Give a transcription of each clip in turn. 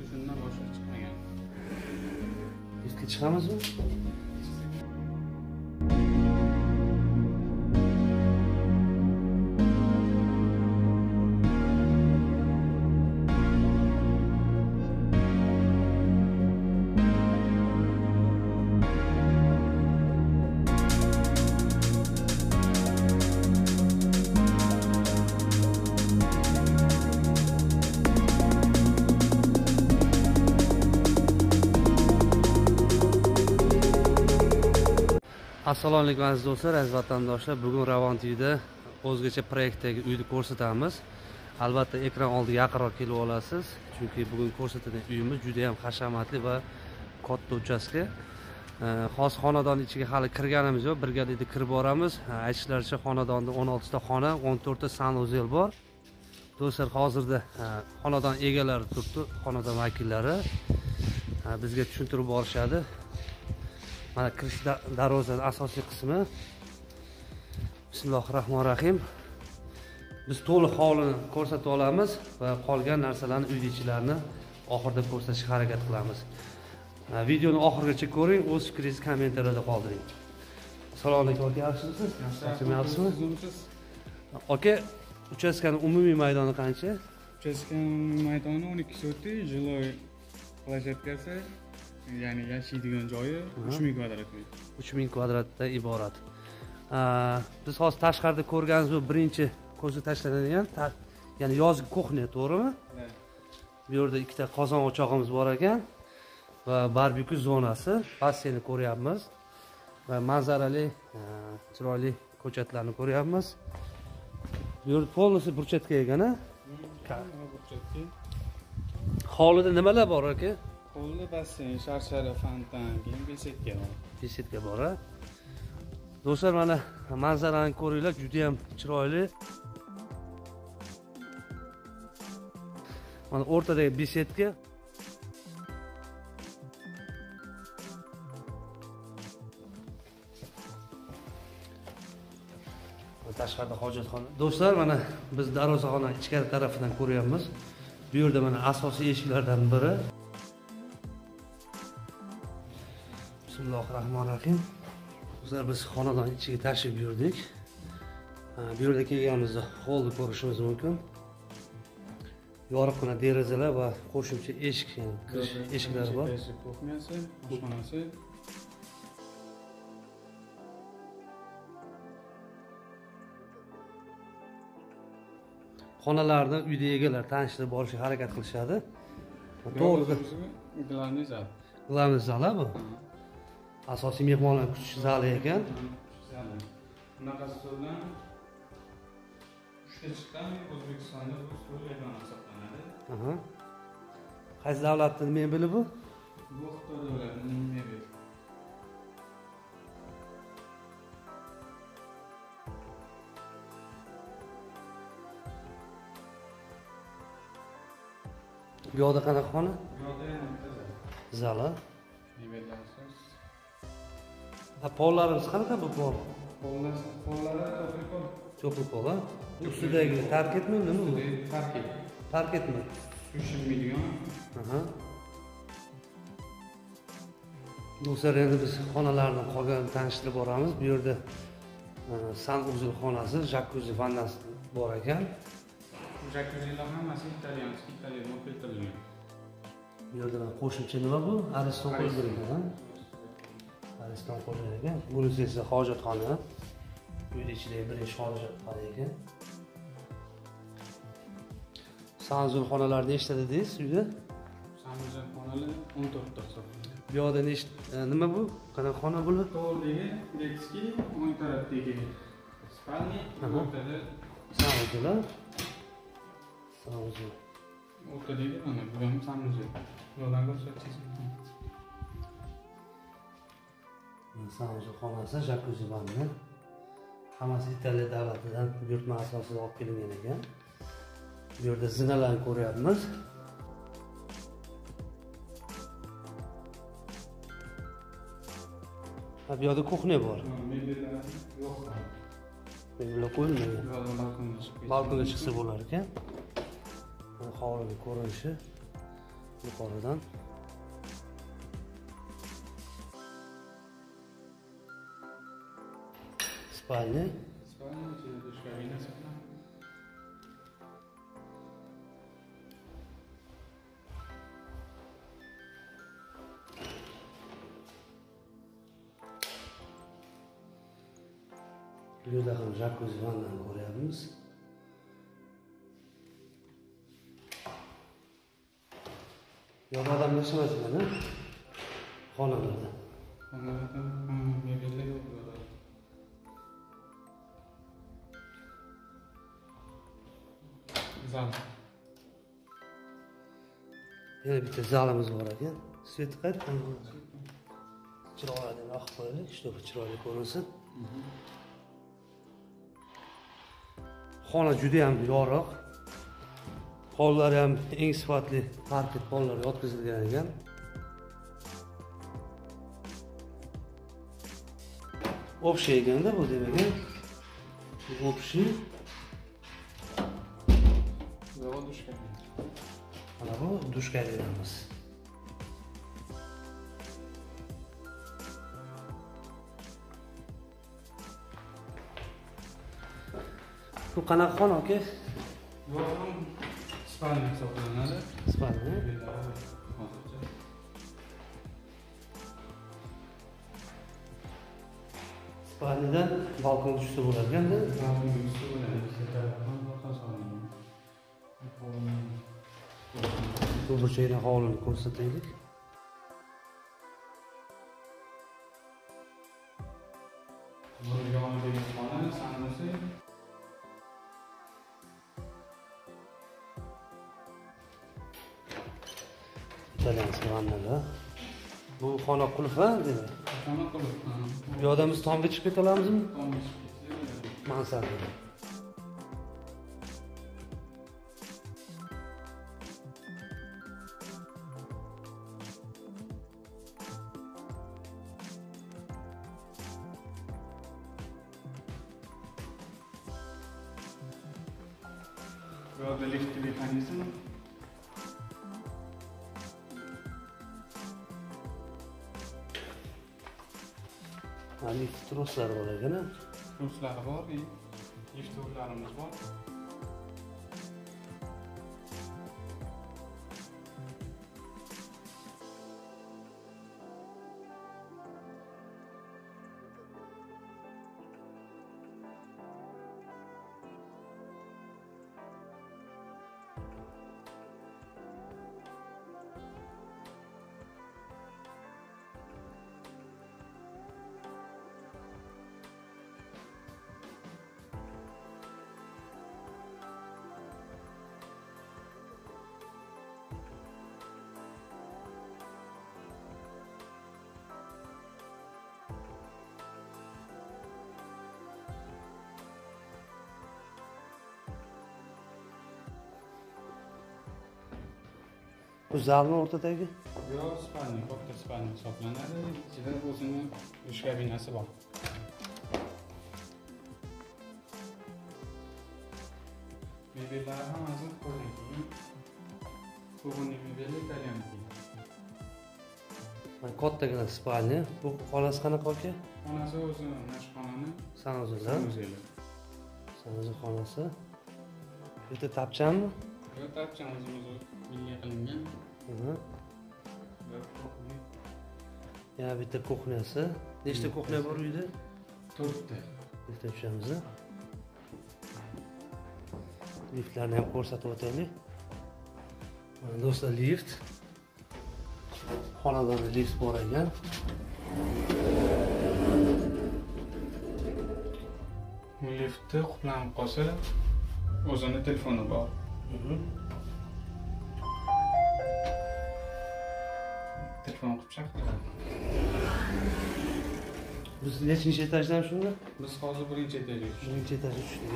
xuddi shundan boshqa chiqmagan liftga chiqamizmi assalomu alaykum aziz do'stlar aziz vatandoshlar. Bugun ravon tvda o'zgacha proyektdagi uyni ko'rsatamiz. Albatta ekran oldiga yaqinroq kelib olasiz chunki bugun ko'rsatadigan uyimiz juda yam hashamatli va katta uchastka hozir xonadonni ichiga hali kirganimiz yo'q birgalikda kirib boramiz. Aytishlaricha xonadonda o'n oltita xona o'n to'rtta sanuzel bor. Do'stlar hozirda xonadon egalari turibdi xonadon vakillari. Bizga tushuntirib borishadi. Mana kirish darvozani asosiy qismi. Bismillahi rohmanir rohim biz to'liq hovlini ko'rsatib olamiz va qolgan narsalarni uyni ichilarini oxirida ko'rsatishga harakat qilamiz. Videoni oxirigacha ko'ring o'z fikringizni kommentariyada qoldiring. Assalomu alaykum aka. Yaxshimisiz? Yaxshimisiz? Aka uchastkani umumiy maydoni qancha? Uchastkani maydoni o'n ikki sotik жилой площадкasi ya'ni yashaydigan joyi uch ming kvadrat metr uch ming kvadratdan iborat. Biz hozir tashqarida ko'rganimiz bu birinchi ko'zga tashlanadigan ya'ni yozgi kuxня to'g'rimi? Bu yerda ikkita qozon o'chog'imiz bor ekan va barbyuku zonasi. Basseynni ko'ryapmiz va manzarali chiroyli ko'chatlarni ko'ryapmiz. Bu yerda полностью burchatga egana hovlida nimalar bor aka hovlida basseyn sharshara fontan keyin besetka bor. Besetka bor a do'stlar mana manzarani ko'ringlar judayam chiroyli. Mana o'rtadagi besetka tashqarida hojatxona do'stlar mana biz darvozaxona ichkari tarafidan ko'ryapmiz. Bu yerda mana asosiy eshiklardan biri bismillahi rohmanir rohim do'stlar biz xonadon ichiga tashrif buyurdik bu yerda kelganimizda holni ko'rishimiz mumkin yoriqqina derazalar va qo'shimcha eshik kirish eshiklari bor kuxnyasi oshxonasi xonalarni uyda egalar tanishtirib borishga harakat qilishadi to'g'rida главный zal главный zal bu asosiy mehmonlar kutish zali ekan. Bunaqa stoldan uchta chiqqan o'zbekistonda bu stol yagona hisoblanadi qaysi davlatni mebeli bu bu xitoy davlatining mebel bu yoqda qanaqa xona? Bu yoqda yana bitta zal zali asos pollarimiz qanaqa bu pol? Qo'llari to'plikon cho'qli pol. A ustidagi parketmi nima bu? Parket parketmi tushunmaydigan Aha. do'stlar endi biz xonalarni qolganini tanishtirib boramiz. Bu yerda e, sanuzil xonasi jakuzi vannasi bor ekan. Jakuzilar hammasi italyanskiy italyan keltirilgan bu yerda qo'shimcha nima bu? Ariston qo'yilgan ekan ariston qo'yilgan ekan bunisi esa hojatxona uyni ichidagi birinchi hojatxona ekan. Sanuzil xonalar nechta dedingiz uyda? Samuzel xonalar o'n to'rtta hisoblanadi. Bu yoqda nechta e, nima bu? Qanaqa xona bular to'g'ridagi detskiy o'ng tarafdagi spalni o'rtada sanuzil a sanuzil o'rtadagi mana bu ham samuzel bulardan ko'rsatsangiz sanuzil xonasi jakuzi vanna hammasi italiya davlatidan buyurtma asosida olib kelingan ekan. Bu yerda zinalarni ko'ryapmiz. Ha bu yoqda kuxня bor. Mebellar qo'yilmagan balkonga chiqsa bo'lar ekan. Hovlini ko'rinishi yuqoridan spalni Spalni, ichida dush kabinasi bilan. bu yerda ham jakuzi vannani ko'ryapmiz yo'q odam yashamaydi mana xonalarda Xonalarda ham mebellar Zal. yana bitta zalimiz bor ekan. Svet qayerda chiroyli oqib qo'yaylik чтобы chiroyli ko'rinsin. Xona juda ham yorug' pollari ham eng sifatli parket pollar yotqizilgan ekan. Общий ekanda bu demak bu общий Buyoqda dush kabinasi. mana bu dush kabinamiz bu qanaqa xona aka Bu ham spalni hisoblanadi. spalni Mebellari hozircha. spalnidan balkon tushsa bo'lar ekanda Balkon yuksi bu burchakda hovlini ko'rsataylik. Italyanskiy vannalar bu xona qulf a demak xona qilib. bu yoqda biz tomga chiqib keta olamizmi Tomga chiqib ketsa mansardaga Bu yoqda lift mexanizmi. Ha, lift troslari bor ekan a. Truslari bor, lift yo'llarimiz bor. Bu zalni o'rtadagi Yo, spalni, katta spalni hisoblanadi. Ichida o'zini dush kabinasi bor. Mebellari hammasi. Kug'unni mebeli italyaniki. mana kattagina spalni bu xonasi qanaqa aka Xonasi o'zi mashxonani sanuzilda o'zeli. sanuzi xonasi yerda tapchanmi Bu tapchan o'zimiz qilingan. Yana bitta kuxnyasi nechta kuxnya bor uyda To'rtta. bitta tushamiz liftlarni ham ko'rsatib o'taylik mana do'stlar lift. Xonadonda lift bor ekan Liftda qullanib qolsa, o'zini telefoni bor. Telefon qilib biz nechinchi etajdamiz shunda Biz hozir birinchi etajga tushdik. birinchi etajga tushdik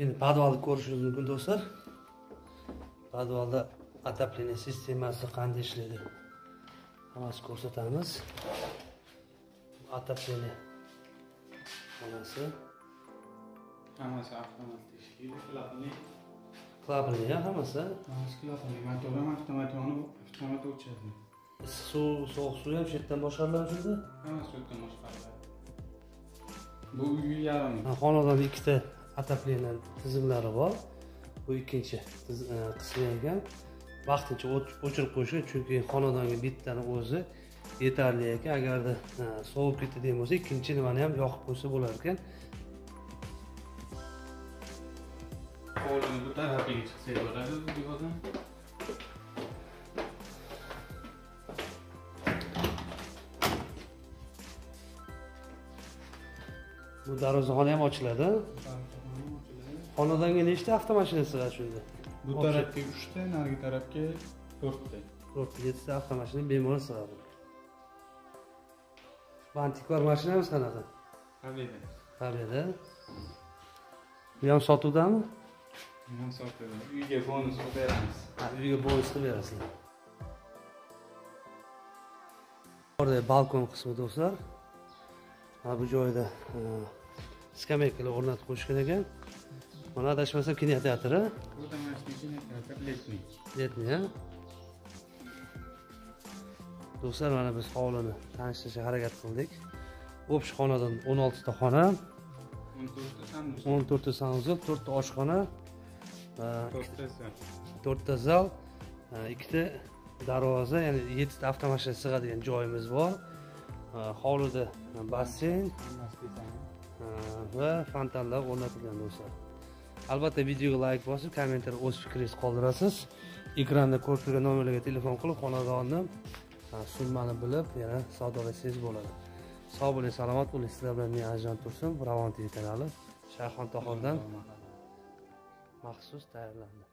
endi podvalni ko'rishingiz mumkin do'stlar. Podvalda отопление sistemasi qanday ishlaydi? Hammasini ko'rsatamiz. Отопление xonasi. Hammasi avtomat ishlaydi klapli klapli hammasi. Hammasi klapli motor ham avtomat yonib avtomat o'chadi issiq suv sovuq suv ham shu yerdan boshqariladi shunda hammasi o'tdan boshqariladi. Bu uy yarim Ha, xonadonda ikkita отопление tizimlari bor. Bu ikkinchi e, qismi ekan. Vaqtincha o'ch- o'chirib qo'yishgan chunki xonadonga bittani o'zi yetarli ekan. Agarda e, sovib ketadigan bo'lsa ikkinchi nimani ham yoqib qo'ysa bo'lar ekan. Bu tarafiga chiqsak bo'ladi bu darvozaxona ham ochiladi xonadonga nechta avtomashina sig'adi shunda bu tarafga uchta narigi tarafga to'rtta. To'rtta yettita avtomashina bemalol sig'adi. Bu antikvar mashinamiz qanaqa? Qabila qabiyada bu ham sotuvdami? Ham sotadi uyga bonus olib beramiz uyga bonus qilib berasizlar. Yuqorida balkon qismi do'stlar. Mana bu joyda e, skameykalar o'rnatib qo'yishgan ekan mana adashmasam kinoteatr a bu domashniy letniy letniy a do'stlar mana biz hovlini tanishtirishga harakat qildik общий xonadan o'n oltita xona o'n to'rtta sanduq o'n to'rtta sanuzil oshxona e, to'rttasi to'rtta zal e, ikkita darvoza ya'ni yettita avtomashina sig'adigan joyimiz bor e, hovlida basseyn va e, fontanlar o'rnatilgan do'stlar albatta videoga layk bosib kommentariyada o'z fikringizni qoldirasiz. Ekranda ko'rib turgan nomerlarga telefon qilib xonadonni summani bilib yana savdolashingiz bo'ladi. Sog' bo'ling salomat bo'ling. Sizlar bilan men ajdon tursun ravon tv kanali. Shayxon tohirdan maxsus tayyorlandi